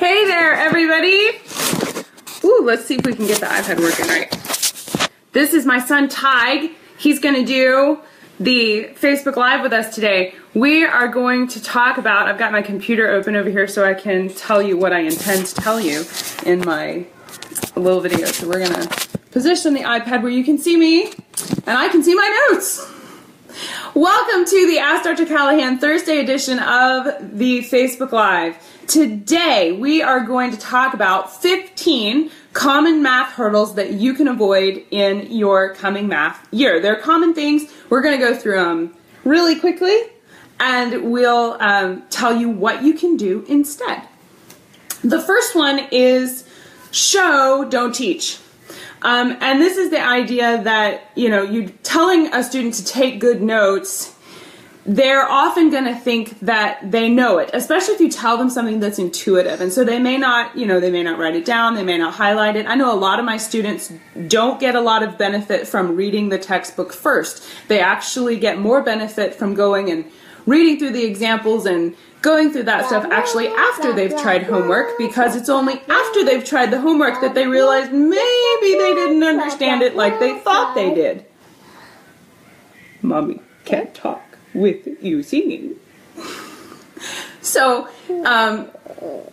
Hey there, everybody. Ooh, let's see if we can get the iPad working right. This is my son, Tig. He's gonna do the Facebook Live with us today. We are going to talk about, I've got my computer open over here so I can tell you what I intend to tell you in my little video. So we're gonna position the iPad where you can see me and I can see my notes. Welcome to the Ask Dr. Callahan Thursday edition of the Facebook Live. Today we are going to talk about 15 common math hurdles that you can avoid in your coming math year. They're common things. We're going to go through them really quickly and we'll um, tell you what you can do instead. The first one is show, don't teach. Um, and this is the idea that, you know, you telling a student to take good notes, they're often going to think that they know it, especially if you tell them something that's intuitive. And so they may not, you know, they may not write it down, they may not highlight it. I know a lot of my students don't get a lot of benefit from reading the textbook first. They actually get more benefit from going and reading through the examples and going through that stuff actually after they've tried homework because it's only after they've tried the homework that they realize maybe they didn't understand it like they thought they did. Mommy can't talk with you singing. So, um,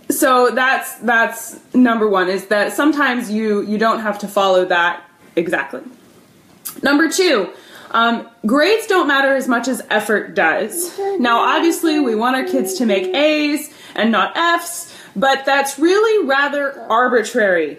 so that's that's number one is that sometimes you you don't have to follow that exactly. Number two, um, grades don't matter as much as effort does. Now, obviously, we want our kids to make A's and not F's, but that's really rather arbitrary.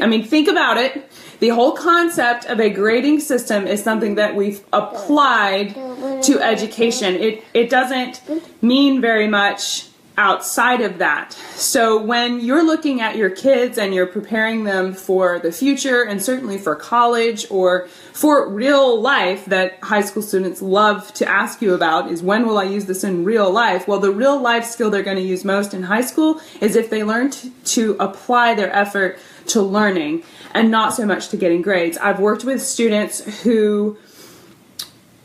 I mean, think about it. The whole concept of a grading system is something that we've applied to education. It, it doesn't mean very much outside of that. So when you're looking at your kids and you're preparing them for the future and certainly for college or for real life that high school students love to ask you about is when will I use this in real life? Well, the real life skill they're going to use most in high school is if they learn to, to apply their effort to learning and not so much to getting grades. I've worked with students who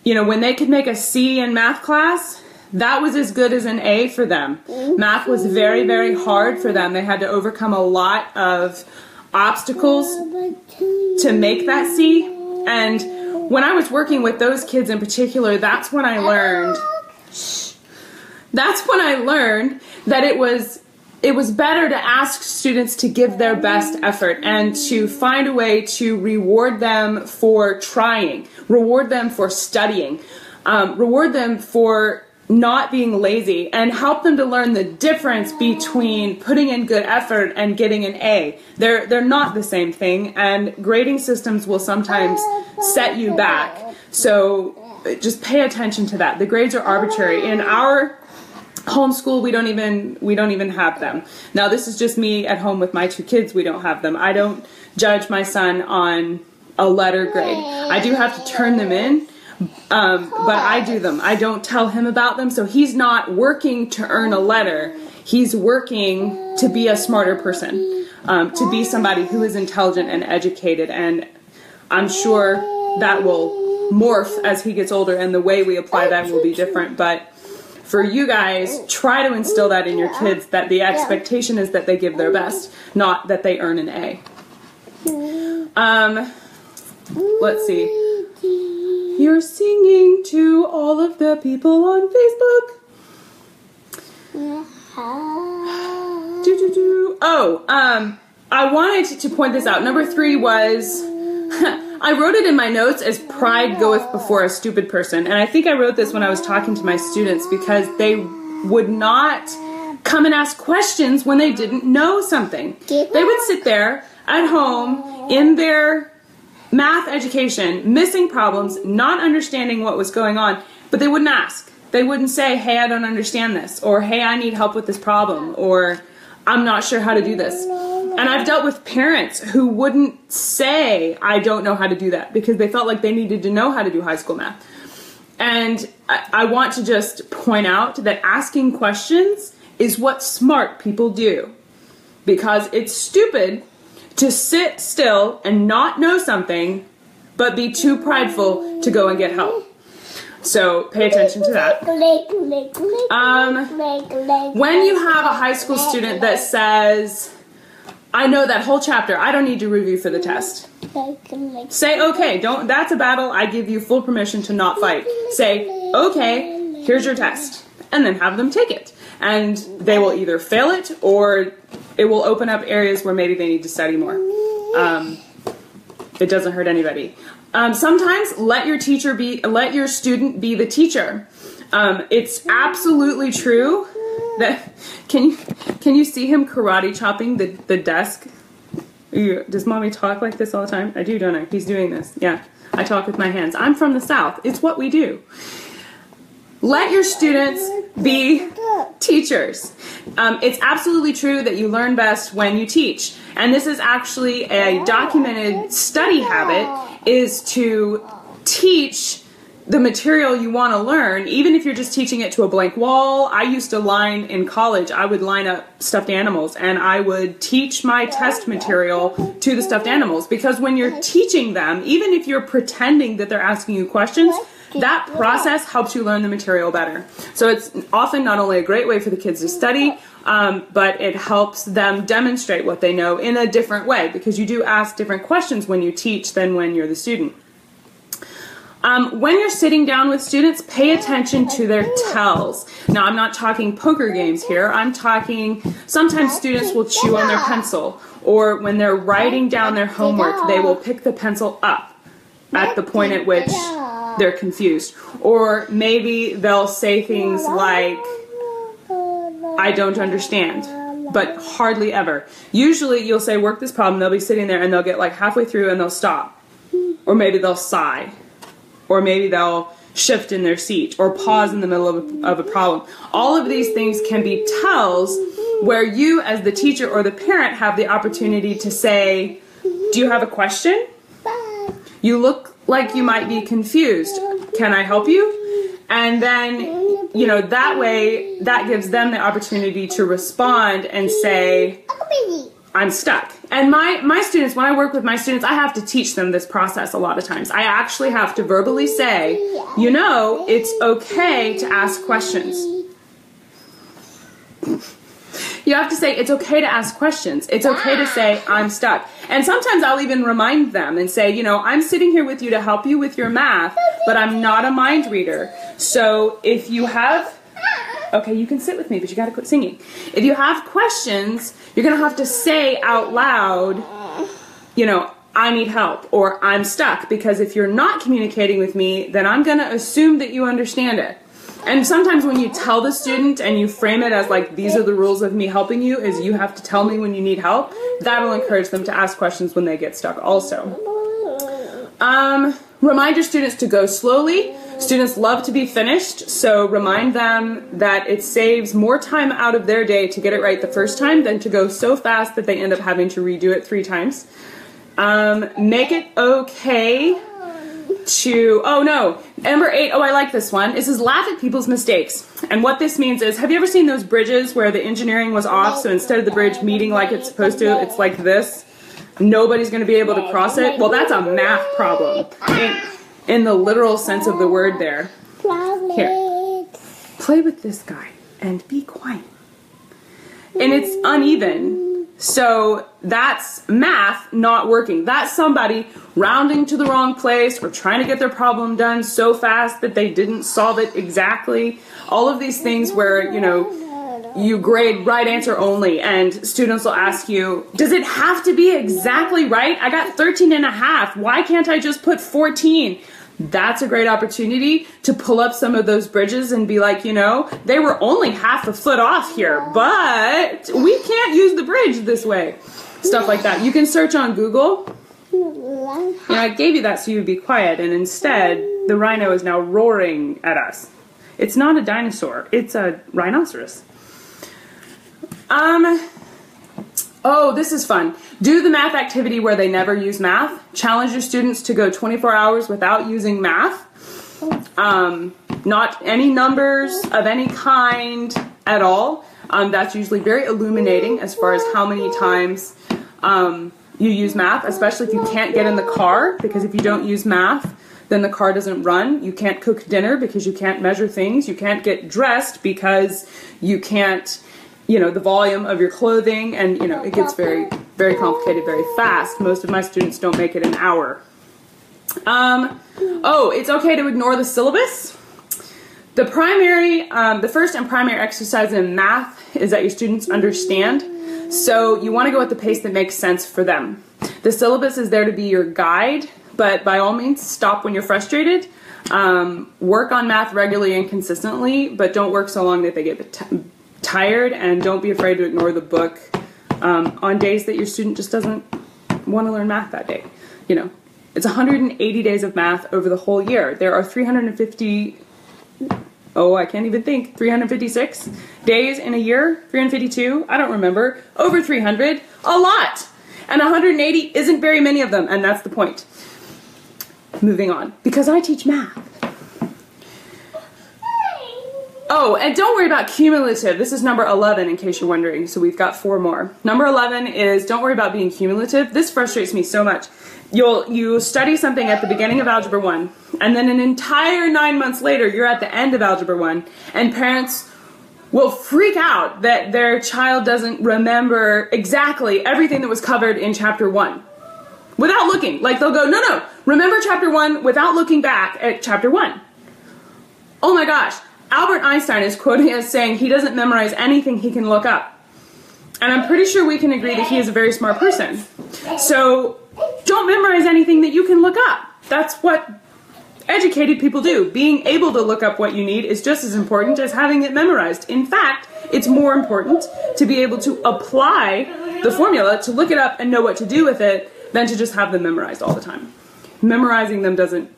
you know, when they could make a C in math class, that was as good as an A for them. Math was very, very hard for them. They had to overcome a lot of obstacles to make that C. And when I was working with those kids in particular, that's when I learned. That's when I learned that it was it was better to ask students to give their best effort and to find a way to reward them for trying, reward them for studying, um, reward them for not being lazy and help them to learn the difference between putting in good effort and getting an A. They're they're not the same thing and grading systems will sometimes set you back. So just pay attention to that. The grades are arbitrary. In our homeschool we don't even we don't even have them. Now this is just me at home with my two kids. We don't have them. I don't judge my son on a letter grade. I do have to turn them in um, but I do them. I don't tell him about them. So he's not working to earn a letter. He's working to be a smarter person, um, to be somebody who is intelligent and educated. And I'm sure that will morph as he gets older, and the way we apply that will be different. But for you guys, try to instill that in your kids that the expectation is that they give their best, not that they earn an A. Um, let's see. You're singing to all of the people on Facebook. do, do, do. Oh, um, I wanted to point this out. Number three was I wrote it in my notes as pride goeth before a stupid person. And I think I wrote this when I was talking to my students because they would not come and ask questions when they didn't know something. They would sit there at home in their math education, missing problems, not understanding what was going on, but they wouldn't ask. They wouldn't say, hey, I don't understand this, or hey, I need help with this problem, or I'm not sure how to do this. And I've dealt with parents who wouldn't say, I don't know how to do that, because they felt like they needed to know how to do high school math. And I, I want to just point out that asking questions is what smart people do. Because it's stupid to sit still and not know something, but be too prideful to go and get help. So pay attention to that. Um, when you have a high school student that says, I know that whole chapter, I don't need to review for the test. Say, okay, don't, that's a battle, I give you full permission to not fight. Say, okay, here's your test. And then have them take it. And they will either fail it or it will open up areas where maybe they need to study more. Um, it doesn't hurt anybody. Um, sometimes let your teacher be, let your student be the teacher. Um, it's absolutely true that can you can you see him karate chopping the the desk? You, does mommy talk like this all the time? I do, don't I? He's doing this. Yeah, I talk with my hands. I'm from the south. It's what we do. Let your students be teachers. Um, it's absolutely true that you learn best when you teach. And this is actually a documented study habit is to teach the material you want to learn, even if you're just teaching it to a blank wall. I used to line in college, I would line up stuffed animals and I would teach my test material to the stuffed animals because when you're teaching them, even if you're pretending that they're asking you questions, that process helps you learn the material better. So it's often not only a great way for the kids to study, um, but it helps them demonstrate what they know in a different way because you do ask different questions when you teach than when you're the student. Um, when you're sitting down with students, pay attention to their tells. Now, I'm not talking poker games here. I'm talking sometimes students will chew on their pencil, or when they're writing down their homework, they will pick the pencil up at the point at which they're confused. Or maybe they'll say things like, I don't understand, but hardly ever. Usually you'll say, work this problem, they'll be sitting there and they'll get like halfway through and they'll stop. Or maybe they'll sigh. Or maybe they'll shift in their seat or pause in the middle of a, of a problem. All of these things can be tells where you, as the teacher or the parent, have the opportunity to say, Do you have a question? You look like you might be confused. Can I help you? And then, you know, that way, that gives them the opportunity to respond and say, I'm stuck. And my, my students, when I work with my students, I have to teach them this process a lot of times. I actually have to verbally say, you know, it's okay to ask questions. You have to say, it's okay to ask questions. It's okay to say, I'm stuck. And sometimes I'll even remind them and say, you know, I'm sitting here with you to help you with your math, but I'm not a mind reader. So if you have, okay, you can sit with me, but you gotta quit singing. If you have questions, you're gonna have to say out loud, you know, I need help or I'm stuck because if you're not communicating with me, then I'm gonna assume that you understand it. And sometimes when you tell the student and you frame it as like, these are the rules of me helping you, is you have to tell me when you need help, that'll encourage them to ask questions when they get stuck also. Um, remind your students to go slowly. Students love to be finished, so remind them that it saves more time out of their day to get it right the first time than to go so fast that they end up having to redo it three times. Um, make it okay to, oh no, number eight, oh I like this one. This is laugh at people's mistakes. And what this means is, have you ever seen those bridges where the engineering was off, so instead of the bridge meeting like it's supposed to, it's like this? Nobody's gonna be able to cross it? Well, that's a math problem. In, in the literal sense of the word there. Here, play with this guy and be quiet. And it's uneven. So that's math not working. That's somebody rounding to the wrong place or trying to get their problem done so fast that they didn't solve it exactly. All of these things where, you know, you grade right answer only and students will ask you, does it have to be exactly right? I got 13 and a half. Why can't I just put 14? That's a great opportunity to pull up some of those bridges and be like, you know, they were only half a foot off here, but we can't use the bridge this way. Stuff like that. You can search on Google. You know, I gave you that so you'd be quiet, and instead, the rhino is now roaring at us. It's not a dinosaur, it's a rhinoceros. Um, oh, this is fun. Do the math activity where they never use math. Challenge your students to go 24 hours without using math. Um, not any numbers of any kind at all. Um, that's usually very illuminating as far as how many times um, you use math, especially if you can't get in the car, because if you don't use math, then the car doesn't run. You can't cook dinner because you can't measure things. You can't get dressed because you can't, you know, the volume of your clothing. And, you know, it gets very, very complicated very fast. Most of my students don't make it an hour. Um, oh, it's okay to ignore the syllabus. The primary, um, the first and primary exercise in math is that your students understand. So you want to go at the pace that makes sense for them. The syllabus is there to be your guide, but by all means, stop when you're frustrated. Um, work on math regularly and consistently, but don't work so long that they get tired, and don't be afraid to ignore the book um, on days that your student just doesn't want to learn math that day. You know, it's 180 days of math over the whole year. There are 350 oh, I can't even think, 356 days in a year, 352, I don't remember, over 300, a lot. And 180 isn't very many of them, and that's the point. Moving on, because I teach math. Oh, and don't worry about cumulative. This is number 11 in case you're wondering. So we've got four more. Number 11 is don't worry about being cumulative. This frustrates me so much. You'll you study something at the beginning of algebra 1 and then an entire 9 months later you're at the end of algebra 1 and parents will freak out that their child doesn't remember exactly everything that was covered in chapter 1 without looking. Like they'll go, "No, no, remember chapter 1 without looking back at chapter 1." Oh my gosh. Albert Einstein is quoted as saying he doesn't memorize anything he can look up. And I'm pretty sure we can agree that he is a very smart person. So don't memorize anything that you can look up. That's what educated people do. Being able to look up what you need is just as important as having it memorized. In fact, it's more important to be able to apply the formula, to look it up and know what to do with it, than to just have them memorized all the time. Memorizing them doesn't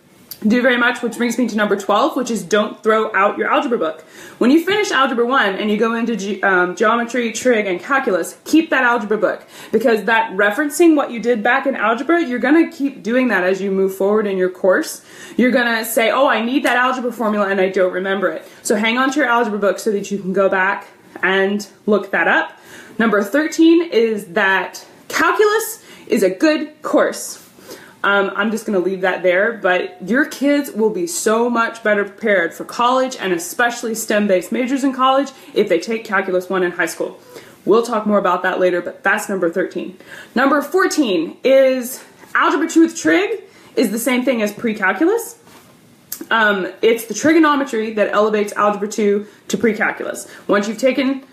do very much, which brings me to number 12, which is don't throw out your algebra book. When you finish algebra 1 and you go into ge um, geometry, trig, and calculus, keep that algebra book because that referencing what you did back in algebra, you're going to keep doing that as you move forward in your course. You're going to say, oh, I need that algebra formula and I don't remember it. So hang on to your algebra book so that you can go back and look that up. Number 13 is that calculus is a good course. Um, I'm just going to leave that there, but your kids will be so much better prepared for college and especially STEM based majors in college if they take Calculus 1 in high school. We'll talk more about that later, but that's number 13. Number 14 is Algebra 2 with trig is the same thing as pre-calculus. Um, it's the trigonometry that elevates Algebra 2 to pre-calculus. Once you've taken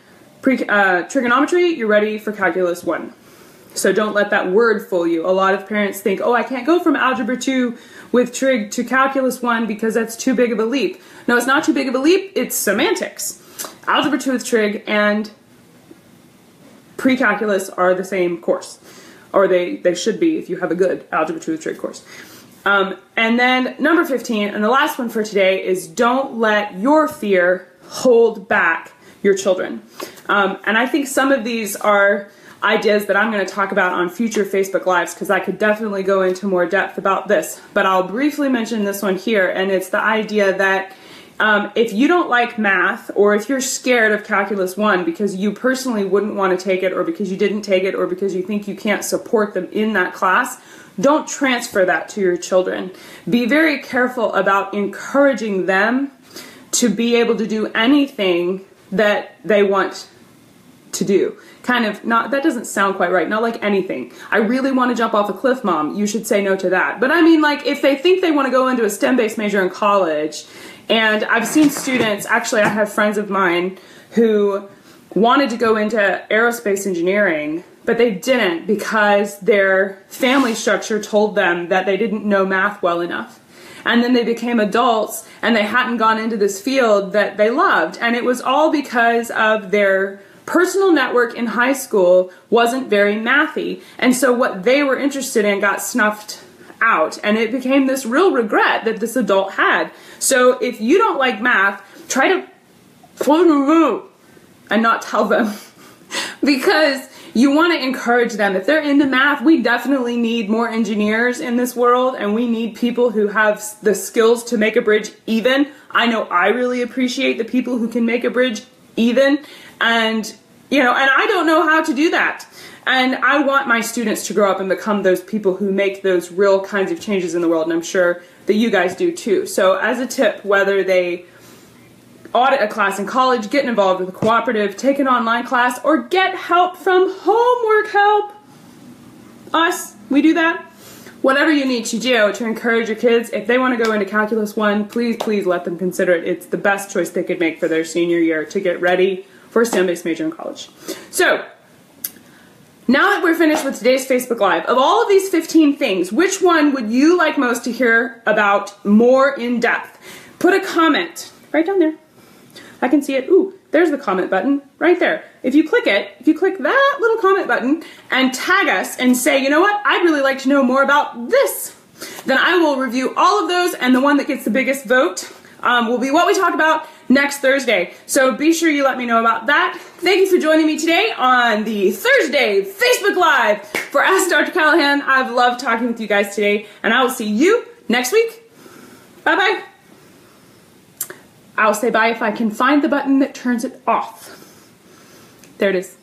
pre uh, trigonometry, you're ready for Calculus 1. So don't let that word fool you. A lot of parents think, oh, I can't go from Algebra 2 with trig to Calculus 1 because that's too big of a leap. No, it's not too big of a leap, it's semantics. Algebra 2 with trig and pre-calculus are the same course. Or they, they should be if you have a good Algebra 2 with trig course. Um, and then number 15, and the last one for today is don't let your fear hold back your children. Um, and I think some of these are ideas that I'm going to talk about on future Facebook Lives because I could definitely go into more depth about this. But I'll briefly mention this one here, and it's the idea that um, if you don't like math or if you're scared of Calculus 1 because you personally wouldn't want to take it or because you didn't take it or because you think you can't support them in that class, don't transfer that to your children. Be very careful about encouraging them to be able to do anything that they want to do. Kind of not that doesn't sound quite right. Not like anything. I really want to jump off a cliff, mom. You should say no to that. But I mean like if they think they want to go into a STEM-based major in college and I've seen students, actually I have friends of mine who wanted to go into aerospace engineering, but they didn't because their family structure told them that they didn't know math well enough and then they became adults and they hadn't gone into this field that they loved and it was all because of their personal network in high school wasn't very mathy. And so what they were interested in got snuffed out. And it became this real regret that this adult had. So if you don't like math, try to and not tell them. because you want to encourage them. If they're into math, we definitely need more engineers in this world and we need people who have the skills to make a bridge even. I know I really appreciate the people who can make a bridge even and You know, and I don't know how to do that. And I want my students to grow up and become those people who make those real kinds of changes in the world. And I'm sure that you guys do too. So, as a tip, whether they audit a class in college, get involved with a cooperative, take an online class, or get help from homework help, us, we do that. Whatever you need to do to encourage your kids, if they want to go into Calculus 1, please, please let them consider it. It's the best choice they could make for their senior year to get ready for a STEM based major in college. So, now that we're finished with today's Facebook Live, of all of these 15 things, which one would you like most to hear about more in depth? Put a comment right down there. I can see it. Ooh, there's the comment button right there. If you click it, if you click that little comment button and tag us and say, you know what, I'd really like to know more about this, then I will review all of those and the one that gets the biggest vote um, will be what we talk about next Thursday. So be sure you let me know about that. Thank you for joining me today on the Thursday Facebook Live for Ask Dr. Callahan. I've loved talking with you guys today, and I will see you next week. Bye bye. I'll say bye if I can find the button that turns it off. There it is.